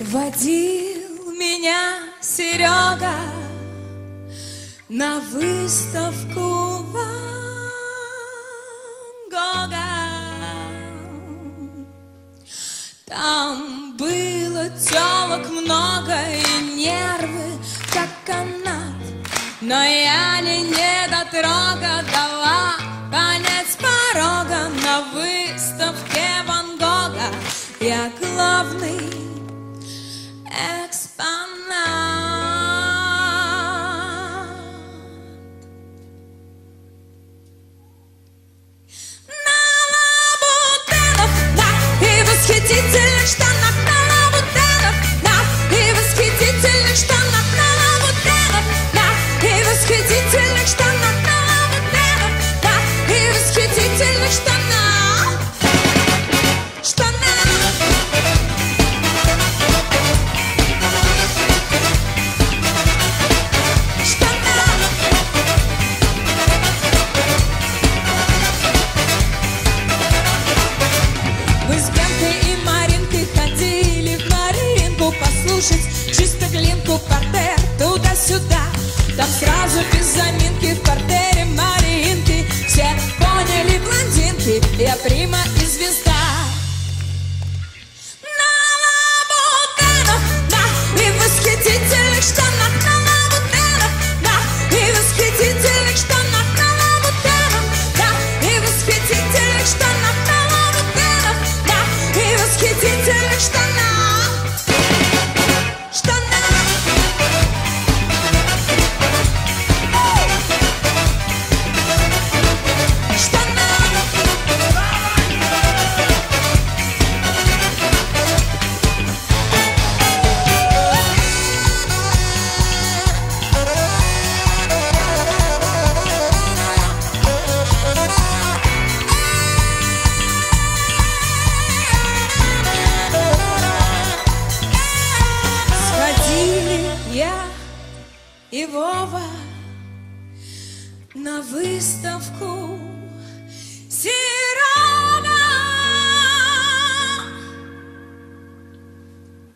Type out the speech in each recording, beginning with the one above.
Водил меня Серега на выставку Ван Гога. Там было телок много и нервы, как канат. Но я не портер туда-сюда. Там сразу без заминки в портере Маринки все поняли блондинки, я прима и звезда. И Вова на выставку Серова.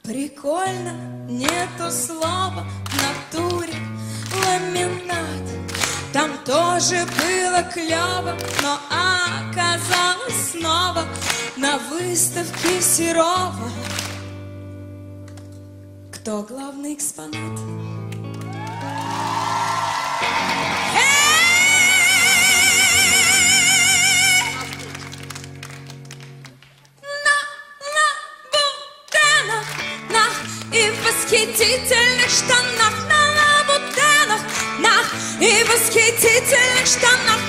Прикольно, нету слова в натуре ламинат. Там тоже было клево, но оказалось снова на выставке Серова. Кто главный экспонат? На и восхитительных штанах, на лабутенах, на. И восхитительных штанах,